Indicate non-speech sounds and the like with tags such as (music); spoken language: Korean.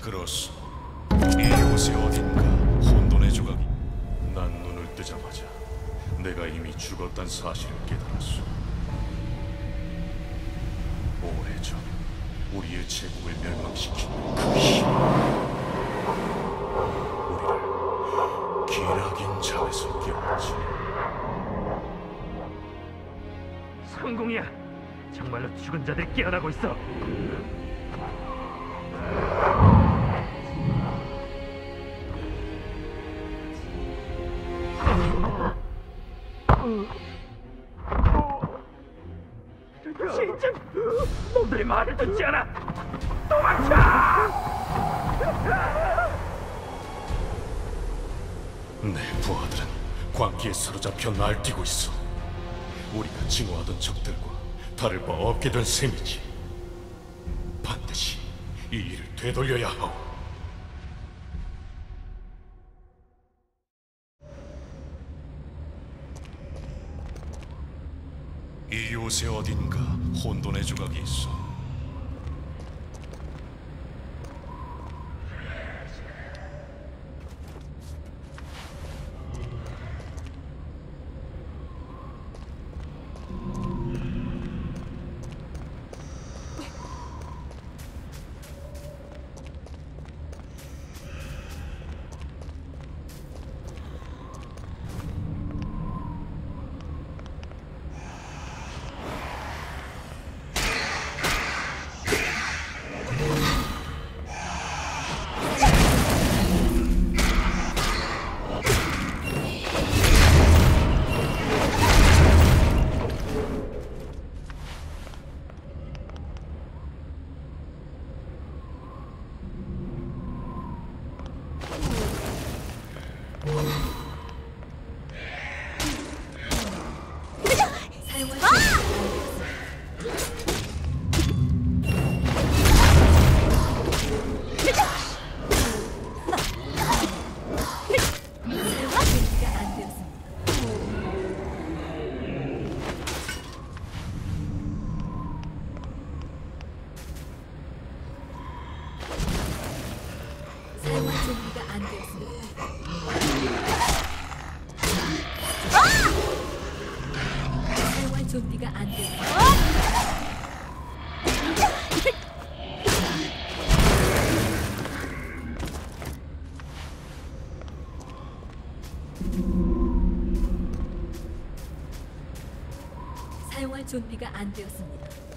그러소, 이곳이 어딘가 혼돈의 조각이. 난 눈을 뜨자마자 내가 이미 죽었단 사실을 깨달았소. 오래전 우리의 제국을 멸망시킨 그 힘. 우리를 기락인 자에서 깨웠지. 성공이야. 정말로 죽은 자들 깨어나고 있어. 진짜 놈들이 말을 듣지 않아. 도망쳐! 내 부하들은 광기에 사로잡혀 날뛰고 있어. 우리가 징후하던 적들과 다를 바 없게 된 셈이지. 반드시 이 일을 되돌려야 하오. 이 요새 어딘가 혼돈의 조각이 있어. 사 준비가 (laughs) 안 되었습니다. 사용할 준비가 안 되었습니다.